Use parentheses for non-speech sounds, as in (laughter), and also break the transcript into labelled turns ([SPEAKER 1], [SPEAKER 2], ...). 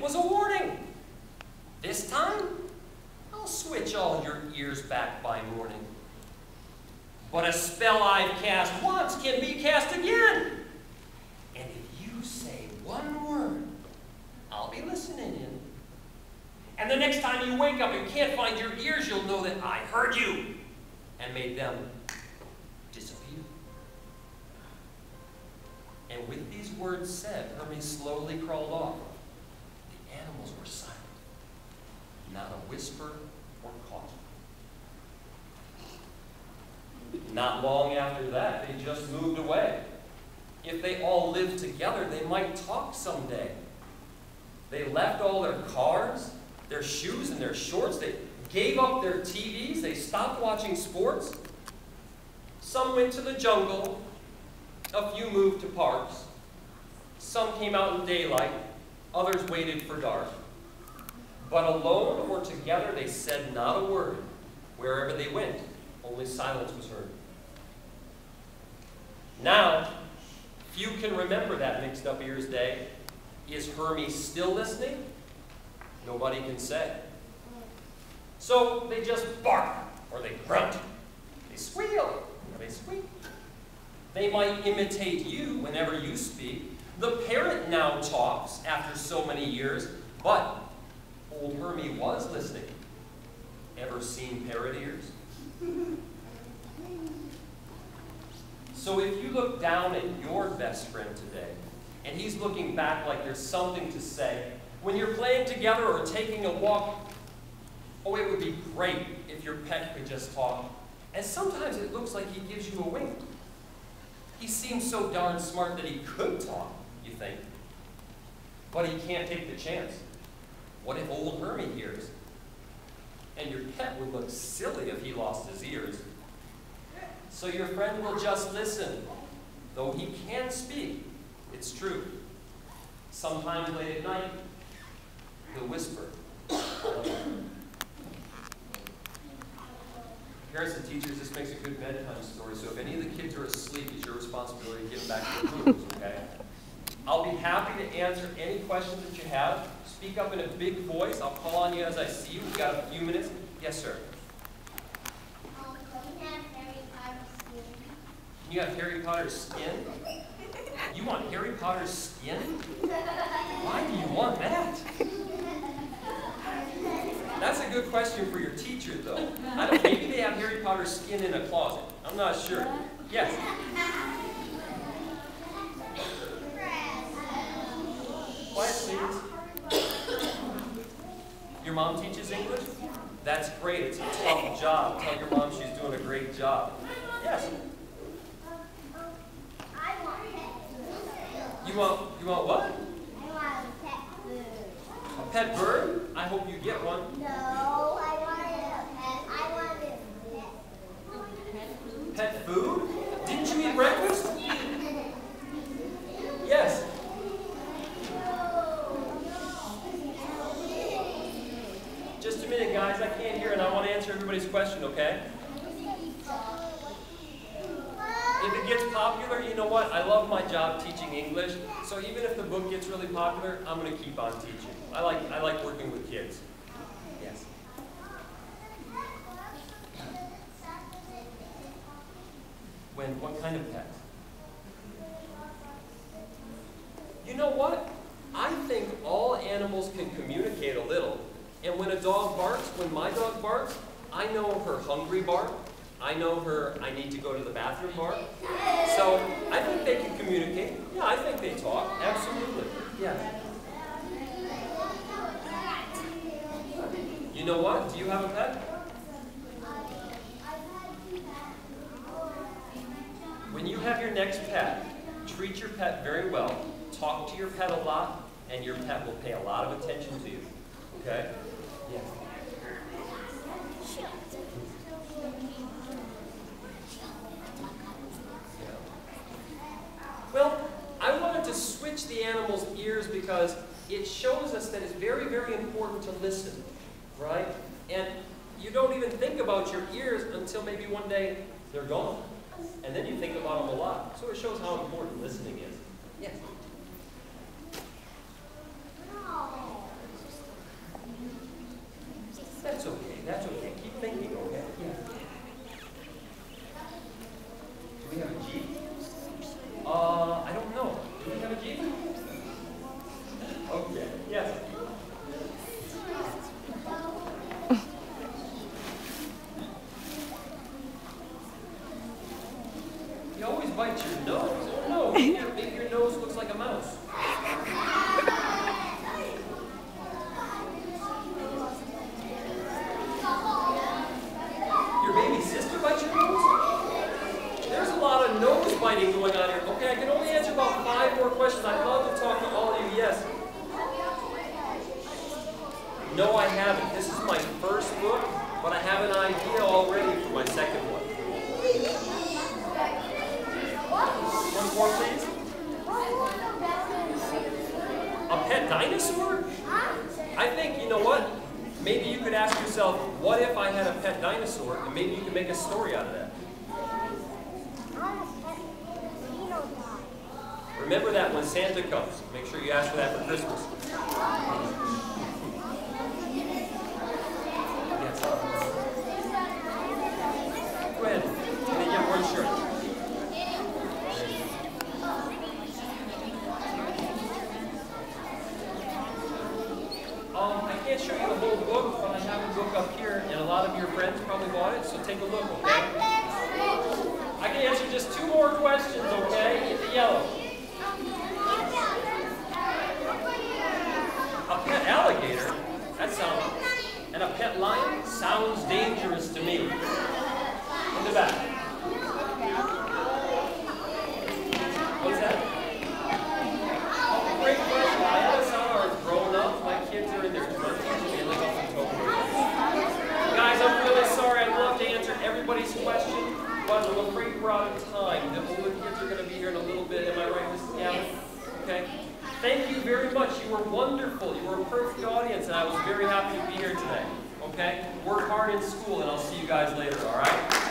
[SPEAKER 1] was a warning. This time, I'll switch all your ears back by morning. But a spell I've cast once can be cast again. And if you say one word, I'll be listening in. And the next time you wake up and can't find your ears, you'll know that I heard you and made them disappear. And with these words said, Hermie slowly crawled off. Animals were silent. Not a whisper or cough. Not long after that, they just moved away. If they all lived together, they might talk someday. They left all their cars, their shoes, and their shorts. They gave up their TVs. They stopped watching sports. Some went to the jungle. A few moved to parks. Some came out in daylight. Others waited for dark. But alone or together, they said not a word. Wherever they went, only silence was heard. Now, few can remember that mixed up ears day. Is Hermie still listening? Nobody can say. So they just bark, or they grunt, they squeal, or they squeak. They might imitate you whenever you speak. The parrot now talks after so many years, but old Hermie was listening. Ever seen parrot ears? So if you look down at your best friend today, and he's looking back like there's something to say, when you're playing together or taking a walk, oh, it would be great if your pet could just talk. And sometimes it looks like he gives you a wink. He seems so darn smart that he could talk, you think. But he can't take the chance. What if old Hermie hears? And your pet would look silly if he lost his ears. So your friend will just listen, though he can speak. It's true. Sometimes late at night, he'll whisper. Parents and teachers, this makes a good bedtime story, so if any of the kids are asleep, it's your responsibility to get them back to their rooms, okay? I'll be happy to answer any questions that you have. Speak up in a big voice. I'll call on you as I see you. We've got a few minutes. Yes, sir.
[SPEAKER 2] Um, can we have Harry Potter's skin?
[SPEAKER 1] You have Harry Potter's skin? You want Harry Potter's skin? Why do you want that? That's a good question for your teacher, though. I don't, maybe they have Harry Potter's skin in a closet. I'm not sure. Yes. Your mom teaches English? That's great. It's a tough job. Tell your mom she's doing a great job. Yes.
[SPEAKER 2] I want pet food.
[SPEAKER 1] You want you want what?
[SPEAKER 2] I want a pet food.
[SPEAKER 1] A pet bird? I hope you get one.
[SPEAKER 2] No, I wanted a pet. I wanted a pet.
[SPEAKER 1] Pet food? Didn't you eat breakfast? Yes. Just a minute, guys. I can't hear, and I want to answer everybody's question, okay? If it gets popular, you know what? I love my job teaching English, so even if the book gets really popular, I'm going to keep on teaching. I like, I like working with kids. Yes. When, what kind of pet? You know what? I think all animals can communicate a little. And when a dog barks, when my dog barks, I know her hungry bark. I know her I need to go to the bathroom bark. So I think they can communicate. Yeah, I think they talk. Absolutely. Yeah. You know what? Do you have a pet? When you have your next pet, treat your pet very well, talk to your pet a lot, and your pet will pay a lot of attention to you. Okay? Yes. Well, I wanted to switch the animal's ears because it shows us that it's very, very important to listen, right? And you don't even think about your ears until maybe one day they're gone. And then you think about them a lot. So it shows how important listening is. Yes. Okay, yes. You always bite your nose. Oh no, (laughs) your, maybe your nose looks like a mouse. Your baby sister bites your nose? There's a lot of nose biting going on here. Okay, I can only answer about five more questions. I'd love to talk to all of you. Yes. No, I haven't. This is my first book, but I have an idea already for my second one. One more, please. A pet dinosaur? I think, you know what? Maybe you could ask yourself, what if I had a pet dinosaur? And maybe you could make a story out of that. Remember that when Santa comes. Make sure you ask for that for Christmas. Yes. Go ahead. And then get more insurance. Um, I can't show you the whole book, but I have a book up here, and a lot of your friends probably bought it, so take a look, okay? I can answer just two more questions, okay? Get the yellow. A pet alligator? That sounds. And a pet lion? Sounds dangerous to me. In the back. What's that? Oh, great question. My other son are grown up. My kids are in their 20s. They live up in Tokyo. Guys, I'm really sorry. I'd love to answer everybody's question, but I'm afraid we're out of time. The older kids are going to be here in a little bit. Am I right, Mrs. Gawne? Okay. Thank you very much. You were wonderful. You were a perfect audience, and I was very happy to be here today. Okay? Work hard in school, and I'll see you guys later, all right?